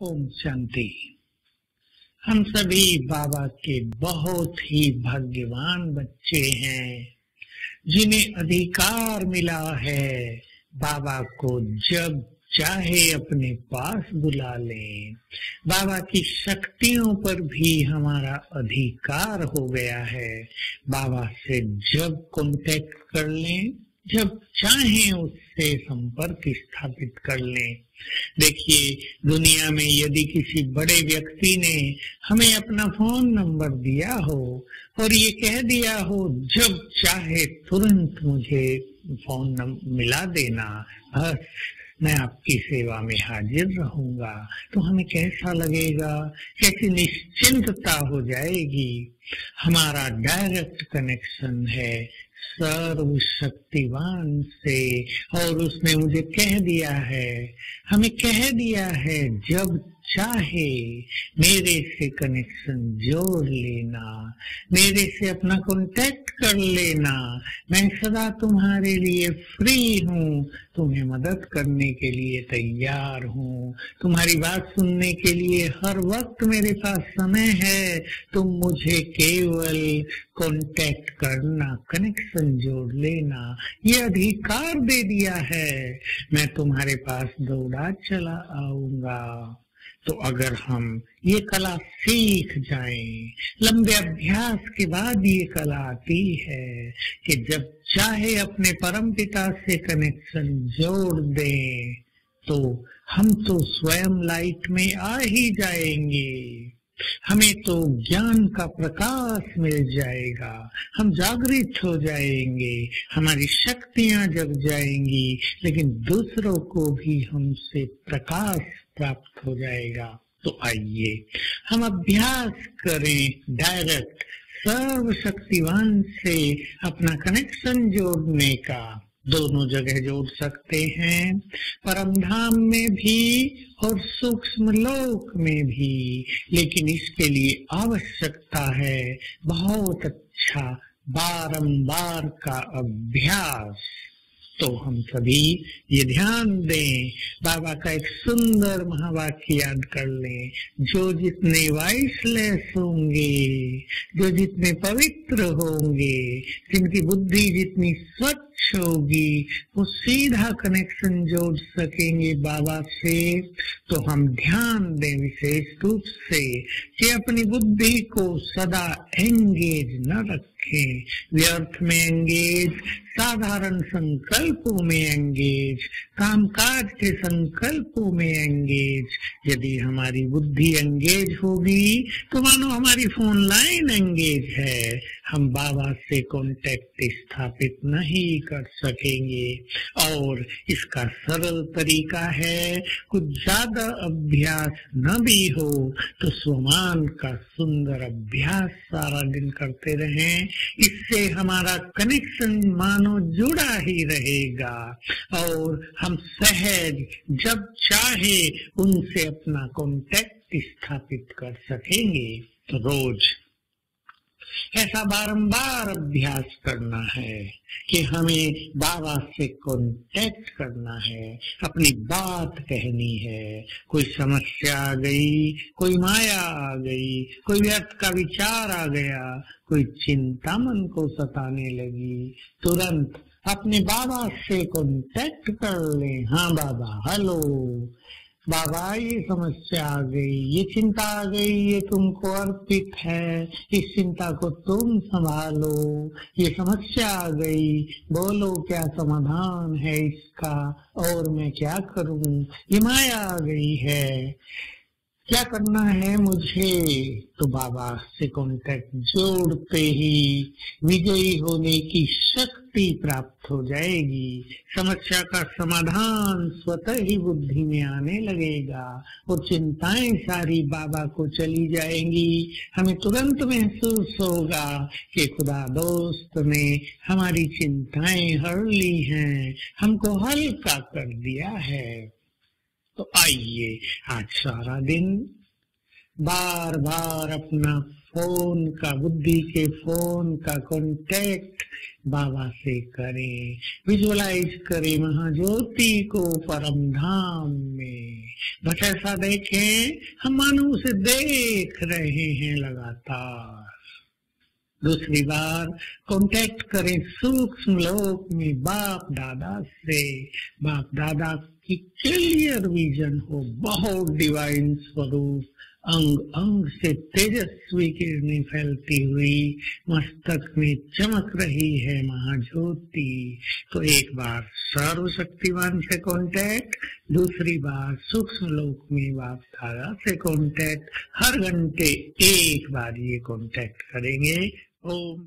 ओम शांति। हम सभी बाबा के बहुत ही भाग्यवान बच्चे हैं, जिन्हें अधिकार मिला है बाबा को जब चाहे अपने पास बुला लें। बाबा की शक्तियों पर भी हमारा अधिकार हो गया है। बाबा से जब कांटेक्ट कर लें जब चाहे उससे संपर्क स्थापित कर लें। देखिए, दुनिया में यदि किसी बड़े व्यक्ति ने हमें अपना फ़ोन नंबर दिया हो और ये कह दिया हो, जब चाहे तुरंत मुझे फ़ोन नंबर मिला देना। बस मैं आपकी सेवा में हाजिर रहूँगा। तो हमें कैसा लगेगा? कैसी निश्चिंतता हो जाएगी? हमारा डायरेक्ट कनेक्शन है सर्व शक्तिवान से, और उसने मुझे कह दिया है। हमें कह दिया है, जब चाहे मेरे से कनेक्शन जोड़ लेना, मेरे से अपना कांटेक्ट कर लेना, मैं सदा तुम्हारे लिए फ्री हूँ, तुम्हें मदद करने के लिए तैयार हूँ, तुम्हारी बात सुनने के लिए हर वक्त मेरे पास समय है, तुम मुझे केवल कांटेक्ट करना कनेक्शन जोड़ लेना, ये अधिकार दे दिया है, मैं तुम्हारे पास दौड़ा चला आऊँगा। तो अगर हम ये कला सीख जाएँ, लंबे अभ्यास के बाद ये कला आती है कि जब चाहे अपने परम पिता से कनेक्शन जोड़ दें तो हम तो स्वयं लाइट में आ ही जाएँगे। हमें तो ज्ञान का प्रकाश मिल जाएगा। हम जागृत हो जाएँगे, हमारी शक्तियाँ जग जाएँगी, लेकिन दूसरों को भी हमसे प्रकाश प्राप्त हो जाएगा। तो आइए, हम अभ्यास करें डायरेक्ट सर्व शक्तिवान से अपना कनेक्शन जोड़ने का। दोनों जगह जोड़ सकते हैं। परम धाम में भी और सूक्ष्म लोक में भी। लेकिन इसके लिए आवश्यकता है बहुत अच्छा बारंबार का अभ्यास। तो हम सभी ये ध्यान दें। बाबा का एक सुंदर महावाक्य याद कर लें। जो जितने वाइसलेस होंगे, जो जितने पवित्र होंगे, जिनकी बुद्धि जितनी स्वच्छ होगी। वो सीधा कनेक्शन जोड़ सकेंगे बाबा से। तो हम ध्यान दें विशेष रूप से कि अपनी बुद्धि को सदा एंगेज न रखें। व्यर्थ में एंगेज साधारण संकल्पों में एंगेज कामकाज के संकल्पों में एंगेज यदि हमारी बुद्धि एंगेज होगी तो मानो हमारी फ़ोन लाइन एंगेज है। हम बाबा से कांटेक्ट स्थापित नहीं कर सकेंगे। और इसका सरल तरीका है, कुछ ज़्यादा अभ्यास न भी हो तो स्वमान का सुंदर अभ्यास सारा दिन करते रहें। इससे हमारा कनेक्शन मानो जुड़ा ही रहेगा। और हम सहज, जब चाहे, उनसे अपना कांटेक्ट स्थापित कर सकेंगे। तो रोज ऐसा बारंबार अभ्यास करना है कि हमें बाबा से कांटेक्ट करना है, अपनी बात कहनी है। कोई समस्या आ गई, कोई माया आ गई, कोई व्यर्थ का विचार आ गया, कोई चिंता मन को सताने लगी, तुरंत अपने बाबा से कांटेक्ट कर ले। हाँ बाबा हेलो बाबा, ये समस्या आ गई, ये चिंता आ गई, ये तुमको अर्पित है, इस चिंता को तुम संभालो। ये समस्या आ गई, बोलो क्या समाधान है इसका, और मैं क्या करूँ? ये माया आ गई है। क्या करना है मुझे? तो बाबा से कॉन्टेक्ट जोड़ते ही, विजयी होने की शक्ति प्राप्त हो जाएगी। समस्या का समाधान स्वतः ही बुद्धि में आने लगेगा। और चिंताएँ सारी बाबा को चली जाएँगी। हमें तुरंत महसूस होगा कि खुदा दोस्त ने हमारी चिंताएँ हर ली हैं। हमको हल्का कर दिया है। तो आइए आज सारा दिन बार बार अपना फ़ोन का, बुद्धि के फ़ोन का कांटेक्ट बाबा से करें। विजुअलाइज करें महाज्योति को परम धाम में। बस ऐसा देखें, हम मानो उसे देख रहे हैं लगातार। दूसरी बार कांटेक्ट करें सूक्ष्म लोक में बाप दादा से। बाप दादा की क्लियर विजन हो, बहुत डिवाइन स्वरूप, अंग अंग से तेजस्वी किरणें फैलती हुई, मस्तक में चमक रही है महाज्योति। तो एक बार सर्वशक्तिमान से कांटेक्ट दूसरी बार सूक्ष्म लोक में बाप दादा से कांटेक्ट हर घंटे एक बार ये कांटेक्ट करेंगे। ओम